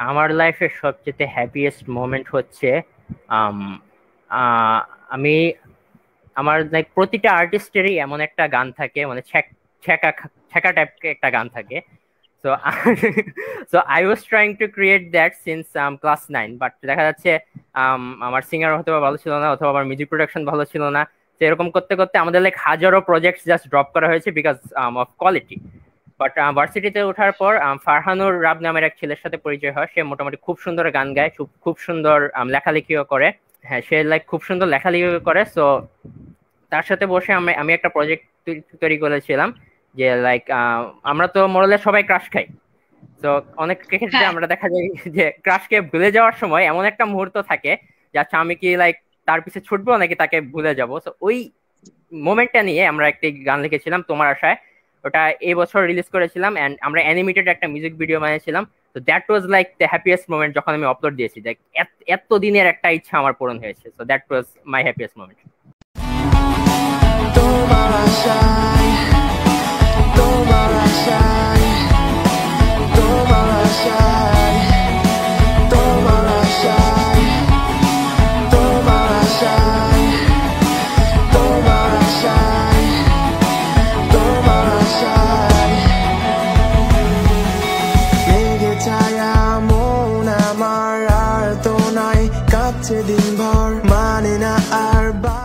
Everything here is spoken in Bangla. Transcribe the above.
আমার লাইফের সবচেয়ে হ্যাপিয়েস্ট মোমেন্ট হচ্ছে আমি আমার লাইক প্রতিটা আর্টিস্টেরই এমন একটা গান থাকে মানে ছ্যাকা ছ্যাকা টাইপ একটা গান থাকে। So so I was trying to create that since class nine but দেখা যাচ্ছে um, আমার সিঙ্গার হয়তো ভালো ছিল না অথবা আমার মিউজিক প্রোডাকশন ভালো ছিল না। তো এরকম করতে করতে আমাদের লাইক হাজারো প্রজেক্ট জাস্ট ড্রপ করা হয়েছে বিকজ অফ কোয়ালিটি বাট ভার্সিটিতে ওঠার পর ফারহানুর রাব নামের এক ছেলের সাথে পরিচয় হয়। সে মোটামুটি খুব সুন্দর গান গায় খুব খুব সুন্দর লেখালেখিও করে। হ্যাঁ সে লাইক খুব সুন্দর লেখালেখি করে। সো তার সাথে বসে আমি আমি একটা প্রজেক্ট তৈরি করেছিলাম যে লাইক আমরা তো মরলে সবাই ক্রাশ খাই। তো অনেক ক্ষেত্রে হ্যাঁ। আমরা দেখা যায় যে ক্রাশকে ভুলে যাওয়ার সময় এমন একটা মুহূর্ত থাকে যে আচ্ছা আমি কি লাইক তার পিছে ছুটবো নাকি তাকে ভুলে যাব? তো ওই মোমেন্টটা নিয়ে আমরা একটি গান লিখেছিলাম তোমার আশায়। ওটা এই বছর রিলিজ করেছিলাম অ্যান্ড আমরা অ্যানিমেটেড একটা মিউজিক ভিডিও বানিয়েছিলাম। তো that was like the happiest moment যখন আমি অপলোড দিয়েছি। দেখ, এত দিনের একটা ইচ্ছা আমার পূরণ হয়েছে। So that was my happiest moment তোমার আশায় sitting bar, man in a arbor.